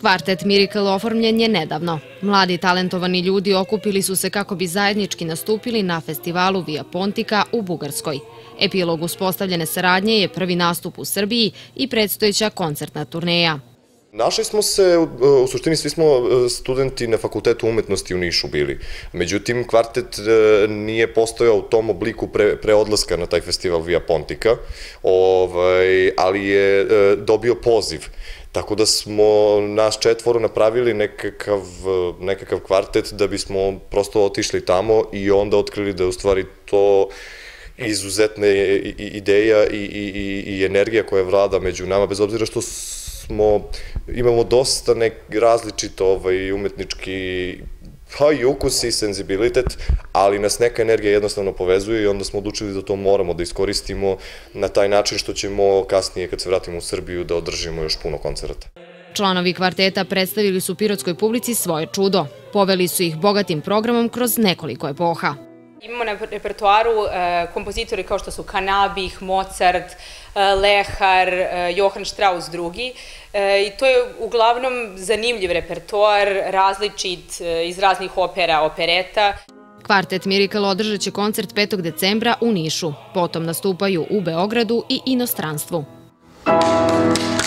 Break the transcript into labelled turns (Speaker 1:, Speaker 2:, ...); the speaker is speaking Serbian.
Speaker 1: Kvartet Miracle oformljen je nedavno. Mladi talentovani ljudi okupili su se kako bi zajednički nastupili na festivalu Via Pontika u Bugarskoj. Epilog uspostavljene saradnje je prvi nastup u Srbiji i predstojeća koncertna turneja.
Speaker 2: Našli smo se, u suštini svi smo e, studenti na fakultetu umetnosti u Nišu bili. Međutim, kvartet e, nije postojao u tom obliku pre, pre odlaska na taj festival Via Pontika, ovaj, ali je e, dobio poziv. Tako da smo nas četvoro napravili nekakav, nekakav kvartet da bismo prosto otišli tamo i onda otkrili da je u stvari to izuzetne ideja i, i, i energija koja vlada među nama, bez obzira što smo, imamo dosta nek različito ovaj, umetnički pa i ukus i senzibilitet, ali nas neka energija jednostavno povezuje i onda smo odlučili da to moramo da iskoristimo na taj način što ćemo kasnije kad se vratimo u Srbiju da održimo još puno koncerata.
Speaker 1: Članovi kvarteta predstavili su pirotskoj publici svoje čudo. Poveli su ih bogatim programom kroz nekoliko epoha.
Speaker 3: Imamo na repertoaru e, kompozitori kao što su Kanabih, Mozart, e, Lehar, e, Johann Strauss II. I to je uglavnom zanimljiv repertoar, različit iz raznih opera, opereta.
Speaker 1: Kvartet Miracle održat će koncert 5. decembra u Nišu. Potom nastupaju u Beogradu i inostranstvu. Muzika